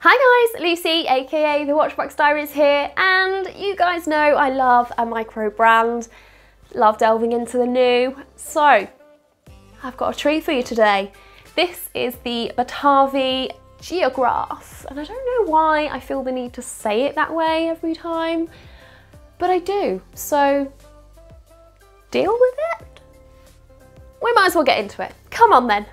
Hi guys, Lucy, aka The Watch Box Diaries here, and you guys know I love a micro brand, love delving into the new, so I've got a treat for you today. This is the Batavi Geograaf, and I don't know why I feel the need to say it that way every time, but I do, so deal with it? We might as well get into it. Come on then.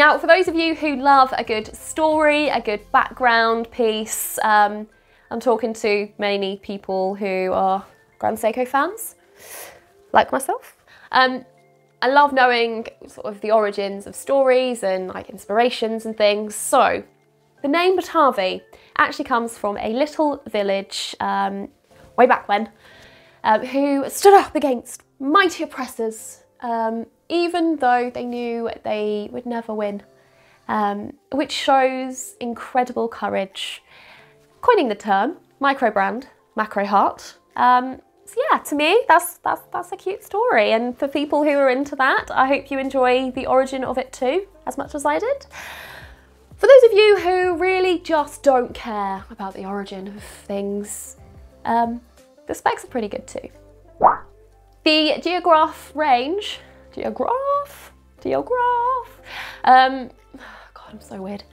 Now, for those of you who love a good story, a good background piece, um, I'm talking to mainly people who are Grand Seiko fans, like myself. Um, I love knowing sort of the origins of stories and like inspirations and things. So, the name Batavi actually comes from a little village um, way back when um, who stood up against mighty oppressors um, even though they knew they would never win, um, which shows incredible courage. Coining the term, micro brand, macro heart. Um, so yeah, to me, that's, that's, that's a cute story. And for people who are into that, I hope you enjoy the origin of it too, as much as I did. For those of you who really just don't care about the origin of things, um, the specs are pretty good too. The Geograaf range Geograaf, Geograaf. Um, God, I'm so weird.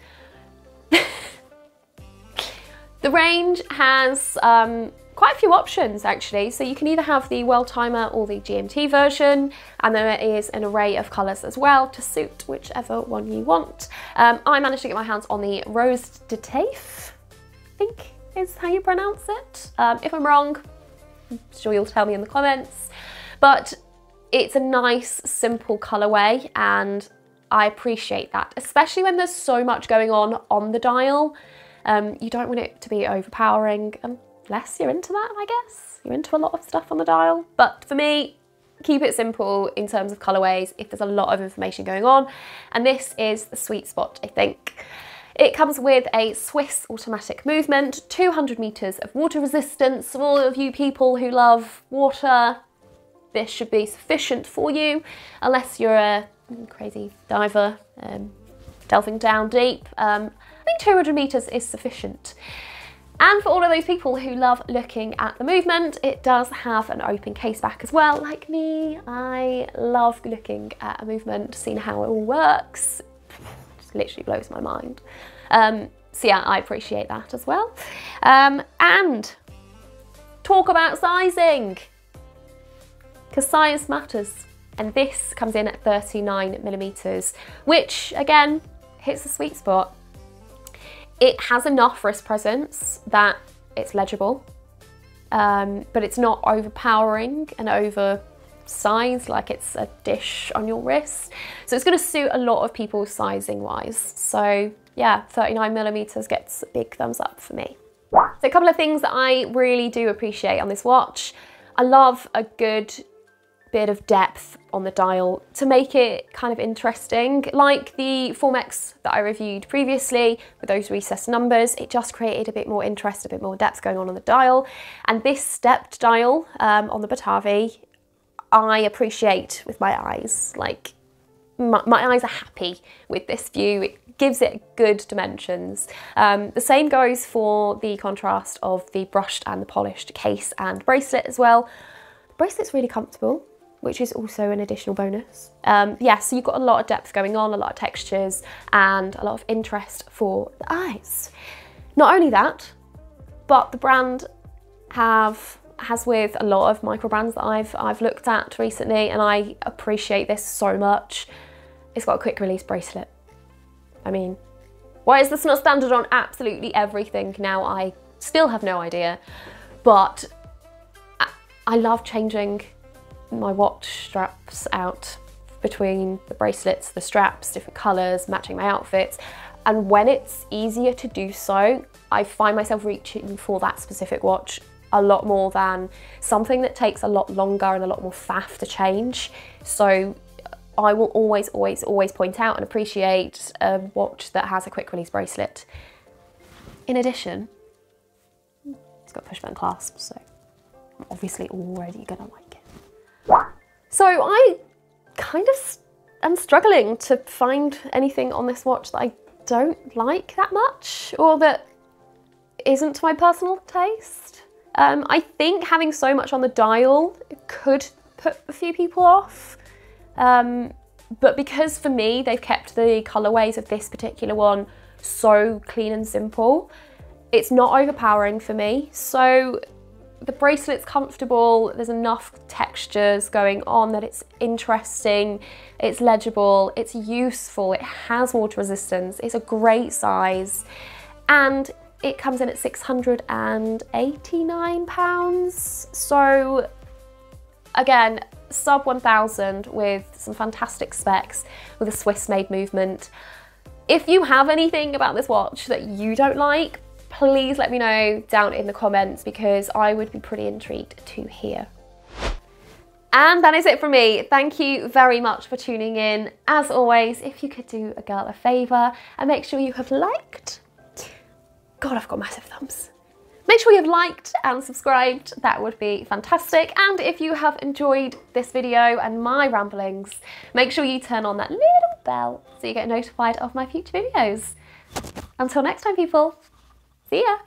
the range has um, quite a few options actually. So you can either have the World Timer or the GMT version, and there is an array of colours as well to suit whichever one you want. Um, I managed to get my hands on the Rose de Taïf, I think is how you pronounce it. Um, if I'm wrong, I'm sure you'll tell me in the comments. But it's a nice, simple colorway and I appreciate that, especially when there's so much going on on the dial. Um, you don't want it to be overpowering unless you're into that, I guess. You're into a lot of stuff on the dial. But for me, keep it simple in terms of colorways if there's a lot of information going on. And this is the sweet spot, I think. It comes with a Swiss automatic movement, 200 meters of water resistance. For all of you people who love water, this should be sufficient for you, unless you're a crazy diver, um, delving down deep. Um, I think 200 metres is sufficient. And for all of those people who love looking at the movement, it does have an open case back as well. Like me, I love looking at a movement, seeing how it all works. Just literally blows my mind. Um, so yeah, I appreciate that as well. Um, and talk about sizing because science matters. And this comes in at 39 millimeters, which again, hits the sweet spot. It has enough wrist presence that it's legible, um, but it's not overpowering and oversized like it's a dish on your wrist. So it's gonna suit a lot of people sizing wise. So yeah, 39 millimeters gets a big thumbs up for me. So a couple of things that I really do appreciate on this watch. I love a good bit of depth on the dial to make it kind of interesting. Like the Formex that I reviewed previously with those recessed numbers, it just created a bit more interest, a bit more depth going on on the dial. And this stepped dial um, on the Batavi, I appreciate with my eyes. Like my, my, eyes are happy with this view. It gives it good dimensions. Um, the same goes for the contrast of the brushed and the polished case and bracelet as well. The bracelet's really comfortable which is also an additional bonus. Um, yeah, so you've got a lot of depth going on, a lot of textures, and a lot of interest for the eyes. Not only that, but the brand have has with a lot of micro brands that I've I've looked at recently, and I appreciate this so much. It's got a quick release bracelet. I mean, why is this not standard on absolutely everything now? I still have no idea, but I, I love changing my watch straps out between the bracelets, the straps, different colours, matching my outfits. And when it's easier to do so, I find myself reaching for that specific watch a lot more than something that takes a lot longer and a lot more faff to change. So uh, I will always, always, always point out and appreciate a watch that has a quick release bracelet. In addition, it's got push button clasps, so I'm obviously already gonna like so I kind of am struggling to find anything on this watch that I don't like that much or that isn't my personal taste. Um, I think having so much on the dial could put a few people off. Um, but because for me, they've kept the colorways of this particular one so clean and simple, it's not overpowering for me. So the bracelet's comfortable, there's enough textures going on that it's interesting, it's legible, it's useful, it has water resistance, it's a great size, and it comes in at 689 pounds. So again, sub 1000 with some fantastic specs with a Swiss made movement. If you have anything about this watch that you don't like, please let me know down in the comments because I would be pretty intrigued to hear. And that is it from me. Thank you very much for tuning in. As always, if you could do a girl a favour and make sure you have liked. God, I've got massive thumbs. Make sure you've liked and subscribed, that would be fantastic. And if you have enjoyed this video and my ramblings, make sure you turn on that little bell so you get notified of my future videos. Until next time, people, see ya.